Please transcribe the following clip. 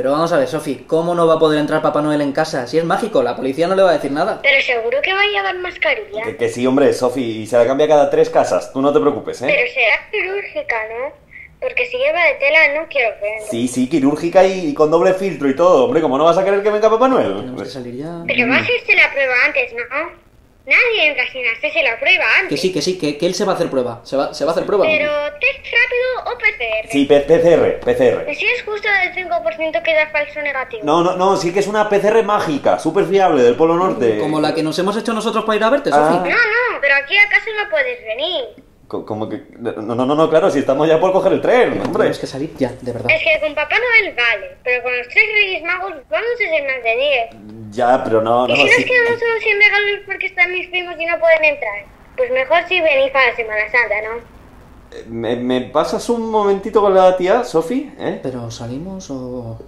Pero vamos a ver, Sofi, ¿cómo no va a poder entrar Papá Noel en casa? Si es mágico, la policía no le va a decir nada. Pero seguro que va a llevar mascarilla. Que, que sí, hombre, Sofi, y se la cambia cada tres casas. Tú no te preocupes, ¿eh? Pero será quirúrgica, ¿no? Porque si lleva de tela no quiero verlo. Sí, sí, quirúrgica y, y con doble filtro y todo. Hombre, ¿cómo no vas a querer que venga Papá Noel? Tenemos que salir ya. Pero va a hacerse la prueba antes, ¿no? Nadie en Casinarte se la prueba Que antes. sí, que sí, que, que él se va a hacer prueba. Se va, se va a hacer prueba. Pero test o PCR. Sí, P- PCR, PCR. Si es justo del 5% que da falso negativo. No, no, no, sí que es una PCR mágica, súper fiable, del Polo Norte. Como la que nos hemos hecho nosotros para ir a verte, Sofi. Ah. No, no, pero aquí acaso no puedes venir. Co- Como que... No, no, no, no, claro, si estamos ya por coger el tren, hombre. Tenemos que salir ya, de verdad. Es que con Papá Noel vale, pero con los tres Reyes Magos vamos a ser más de 10. Ya, pero no, no, ¿Y si nos sí. quedamos solo sin regalos porque están mis primos y no pueden entrar? Pues mejor si venís para la Semana Santa, ¿no? ¿Me, me pasas un momentito con la tía, Sofi? ¿Eh? Pero salimos o...